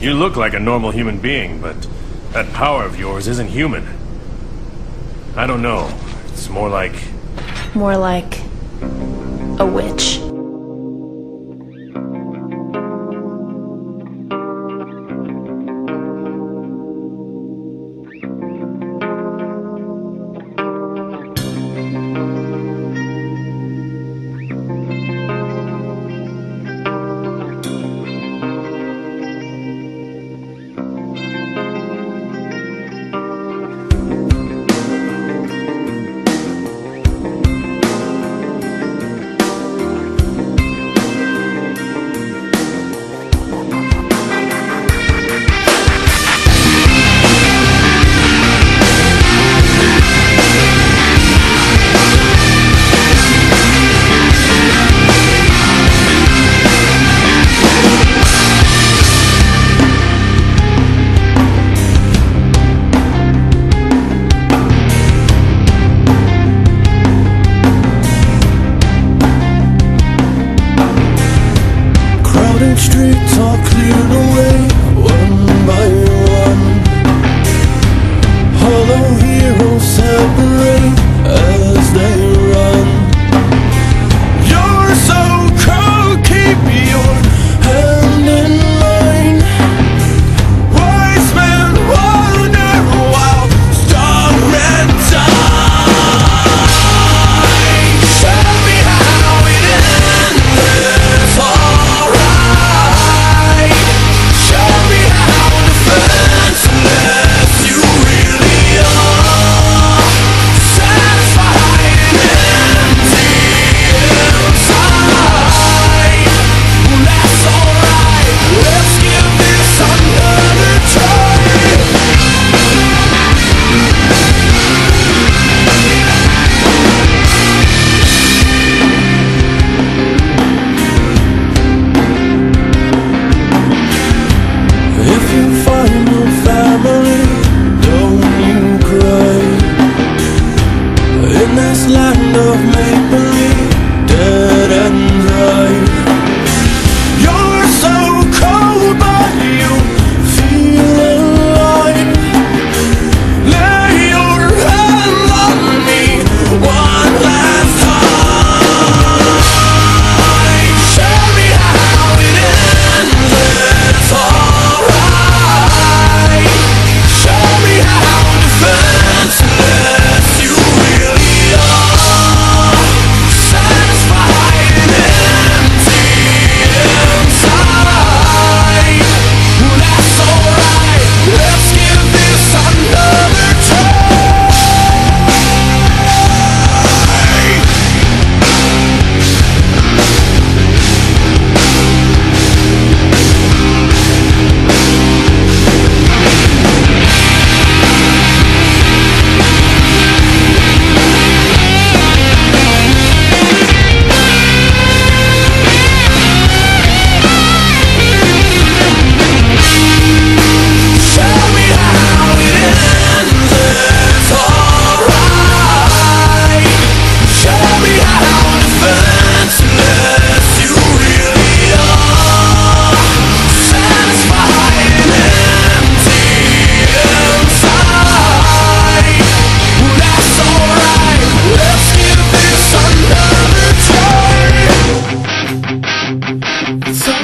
You look like a normal human being, but that power of yours isn't human. I don't know. It's more like... More like a witch. each drift are cleared away one by one. Hollow heroes separate as they. this land of maple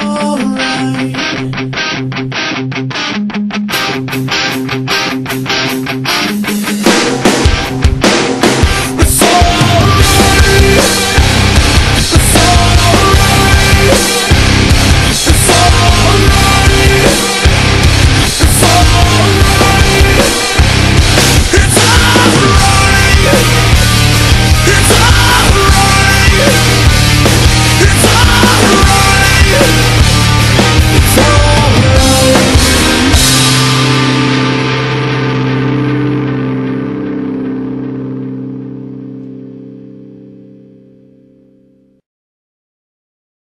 alright.